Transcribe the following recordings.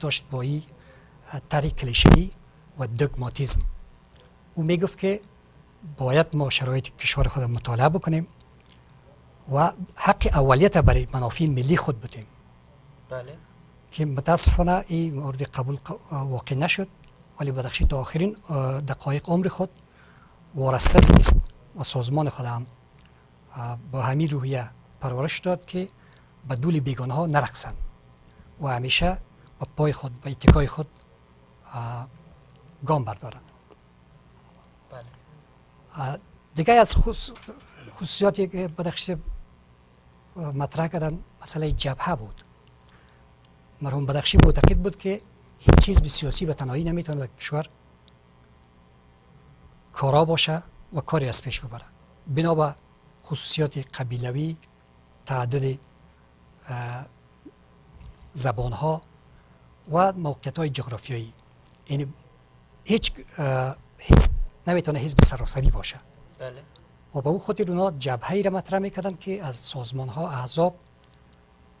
داشت با این تری کلیشه‌ای و دگماتیزم. او می‌گفت که باید ما شرایط کشور خود مطالعه بکنیم و حق اولیت برای منافع ملی خود بدیم بله. که متاسفانه این مورد قبول واقع نشد ولی بدخشی تا آخرین دقایق عمر خود وارسته زیست و سازمان خود هم با همین روحیه پرورش داد که به دول بیگانه ها نرقصند و همیشه با پای خود با اتکای خود گام بردارند بله. دیگه از خصوصیاتی که بدخشی مطرح کردن مسئله جبهه بود مرحوم بدخشی معتقد بود که هیچ چیز به سیاسی و تنهایی نمی‌تونه در کشور کارا باشه و کاری از پیش ببره بنا به خصوصیات قبیلوی تعدد زبان ها و موقعیت های جغرافیایی. یعنی هیچ حزب نمی‌تونه حزب سراسری باشه. بله. و به او خاطر اونا جبهه را مطرح می‌کردن که از سازمان ها احزاب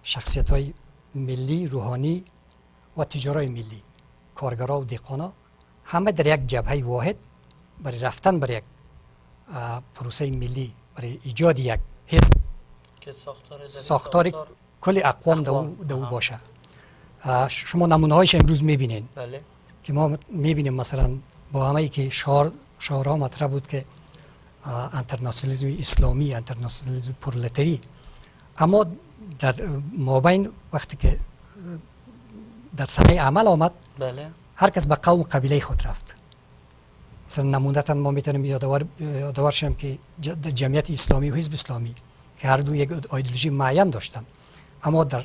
شخصیت های ملی روحانی و تجارای ملی کارگرا و دیقانا همه در یک جبهه واحد برای رفتن برای یک پروسه ملی برای ایجاد یک حزب ساختار کل اقوام دو, باشه. شما نمونه هایش امروز می‌بینین بله. که ما می‌بینیم مثلا با همه ای که شعار شعارها مطرح بود که انترناسیونالیسم اسلامی انترناسیونالیسم پرولتری اما در مابین وقتی که در صحنه عمل آمد بله. هر کس به قوم قبیله خود رفت مثلا نمونتا ما می‌تونیم یادوار یادوار شیم که جمعیت اسلامی و حزب اسلامی که هر دو یک ایدئولوژی معین داشتن اما در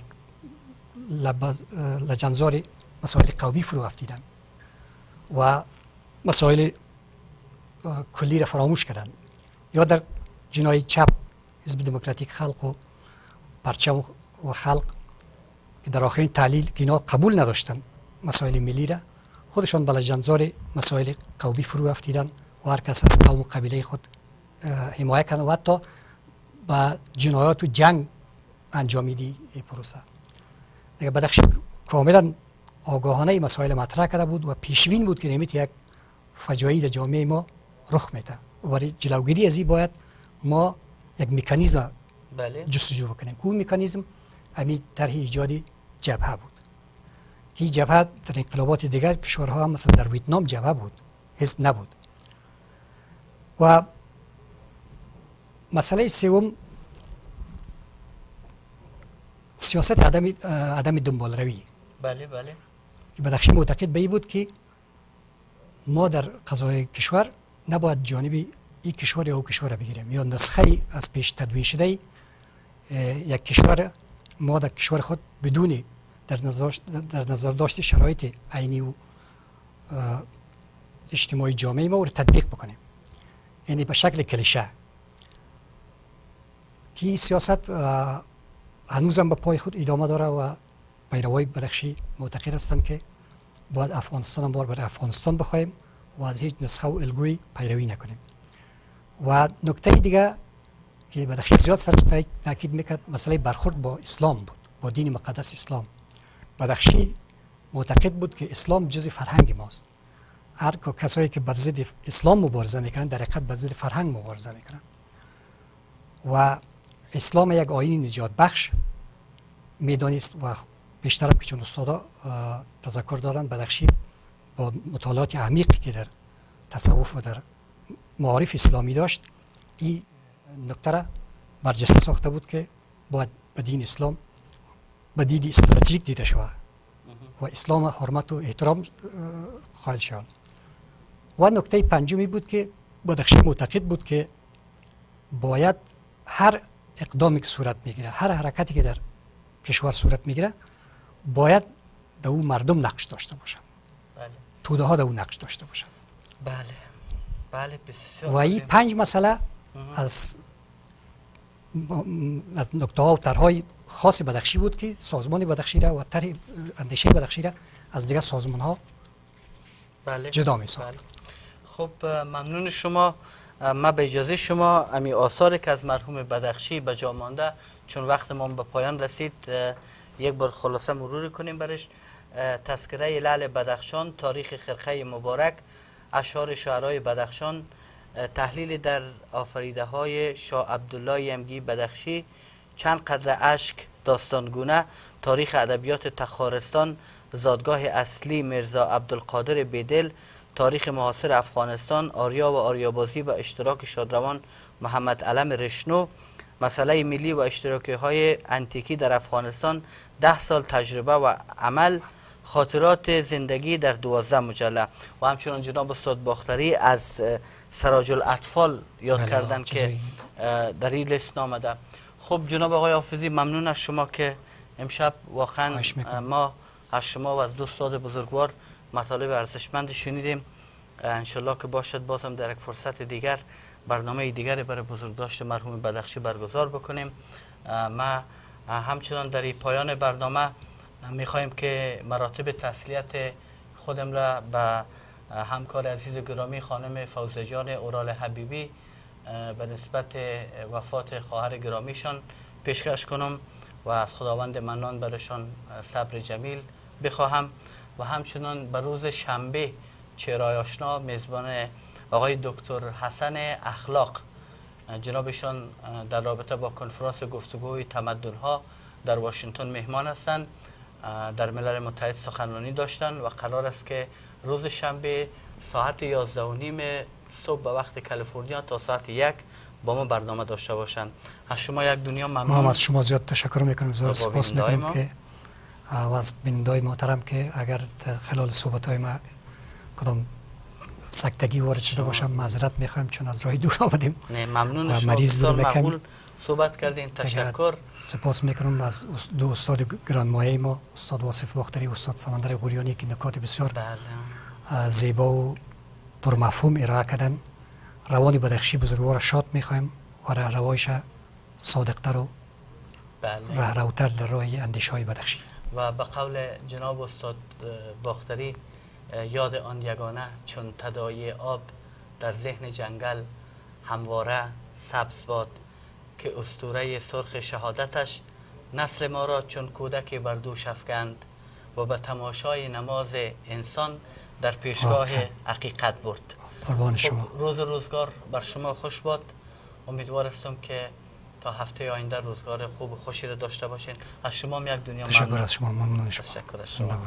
لجنزار مسائل قومی فرو افتیدن و مسائل کلی را فراموش کردن. یا در جنای چپ حزب دموکراتیک خلق و پرچم و خلق که در آخرین تحلیل که اینا قبول نداشتن مسائل ملی را خودشان بلا جنزار مسائل قومی فرو افتیدن و هر کس از قوم و قبیله خود حمایه کردن و حتی با جنایات و جنگ انجامیدی پروسه. دیگه بدخشی کاملا آگاهانه مسائل مطرح کرده بود و پیشبین بود که نمیت یک فجایی در جامعه ما رخ میده و برای جلوگیری از این باید ما یک مکانیزم بله. جستجو بکنیم. که مکانیزم؟ امی طرح ایجادی جبهه بود. که جبهه در انقلابات دیگر کشورها هم مثلا در ویتنام جبهه بود. حزب نبود. و مسئله سوم سیاست عدم عدم دنبال روی بله بله. بدخشی معتقد به بود که ما در قضای کشور نباید جانب این کشور یا او کشور بگیریم. یا نسخه از پیش تدوین شده یک کشور ما در کشور خود بدون در نظر, در نظر داشت شرایط عینی و اجتماعی جامعه ما رو تطبیق بکنیم. یعنی به شکل کلیشه. که سیاست هنوزم به پای خود ادامه داره و پیروای بدخشی معتقد هستند که باید افغانستان هم بار برای افغانستان بخوایم و از هیچ نسخه و الگوی پیروی نکنیم و نکته دیگه که بدخشی زیاد سرش تاکید می‌کرد مسئله برخورد با اسلام بود با دین مقدس اسلام بدخشی معتقد بود که اسلام جز فرهنگ ماست هر کسایی که بر ضد اسلام مبارزه می‌کنن در حقیقت بر ضد فرهنگ مبارزه می‌کنن و اسلام یک آیین نجات بخش می‌دانست و بیشتر که چون استادا تذکر دادن بدخشی با مطالعات عمیقی که در تصوف و در معارف اسلامی داشت. این نکته را برجسته ساخته بود که باید به دین اسلام به دید استراتژیک دیده شود و اسلام حرمت و احترام خواهد و نکته پنجمی بود که بدخشی معتقد بود که باید هر اقدامی که صورت می‌گیره هر حرکتی که در کشور صورت می‌گیره باید در او مردم نقش داشته باشند. بله. توده ها در او نقش داشته باشند. بله. بله بسیار و این پنج مسئله از از نکته ها و طرحهای خاص بدخشی بود که سازمان بدخشی را و طرح اندیشه بدخشی را از دیگر سازمان ها بله. جدا می ساخت بله. خب ممنون شما. ما به اجازه شما امی آثار که از مرحوم بدخشی به جا مانده چون وقت ما به پایان رسید یک بار خلاصه مرور کنیم برش. تذکره لعل بدخشان تاریخ خرخه مبارک اشعار شعرهای بدخشان تحلیل در آفریده های شاه عبدالله امگی بدخشی چند قدر اشک داستانگونه تاریخ ادبیات تخارستان زادگاه اصلی مرزا عبدالقادر بیدل تاریخ معاصر افغانستان آریا و آریابازی و اشتراک شادروان محمد علم رشنو مسئله ملی و اشتراکی های انتیکی در افغانستان ده سال تجربه و عمل خاطرات زندگی در دوازده مجله. و همچنان جناب استاد باختری از سراج الاطفال یاد بله، کردن که در این لیست نامده. خب جناب آقای حافظی ممنون از شما که امشب واقعا ما از شما و از دو استاد بزرگوار مطالب ارزشمند شنیدیم. انشالله که باشد بازم در یک فرصت دیگر برنامه دیگری برای بزرگداشت مرحوم بدخشی برگزار بکنیم. ما همچنان در پایان برنامه می‌خواهیم که مراتب تسلیت خودم را به همکار عزیز گرامی خانم فوزجان اورال حبیبی به نسبت وفات خواهر گرامیشان پیشکش کنم و از خداوند منان برشان صبر جمیل بخواهم. و همچنان به روز شنبه چرای آشنا میزبان آقای دکتر حسن اخلاق جنابشان در رابطه با کنفرانس گفتگوی تمدن ها در واشنگتن مهمان هستند. در ملل متحد سخنرانی داشتن و قرار است که روز شنبه ساعت 11 و نیم صبح به وقت کالیفرنیا تا ساعت یک با ما برنامه داشته باشند. از شما یک دنیا ممنون. ما هم از شما زیاد تشکر می‌کنیم. سپاس می‌کنیم که از بینندای محترم که اگر خلال صحبت های ما کدام سکتگی وارد شده باشم معذرت می‌خوایم چون از راه دور آمدیم. نه ممنون شما. مریض بودیم صحبت کردین. تشکر. سپاس می‌کنم از دو استاد گرانمایه ما استاد واصف باختری استاد سمندر غوریانی که نکات بسیار بله. زیبا و پرمفهوم ارائه کردن. روانی بدخشی بزرگوار شاد می‌خوایم و روایش صادقتر و بله. رهروتر در راه اندیش های بدخشی. و به قول جناب استاد باختری یاد آن یگانه چون تدایی آب در ذهن جنگل همواره سبز باد که استوره سرخ شهادتش نسل ما را چون کودک بر دوش افکند و به تماشای نماز انسان در پیشگاه حقیقت برد. قربان شما. خب، روز روزگار بر شما خوش باد. امیدوار هستم که تا هفته آینده روزگار خوب و خوشی را داشته باشین. از شما یک دنیا تشکر از شما. ممنون شما. تشکر از شما.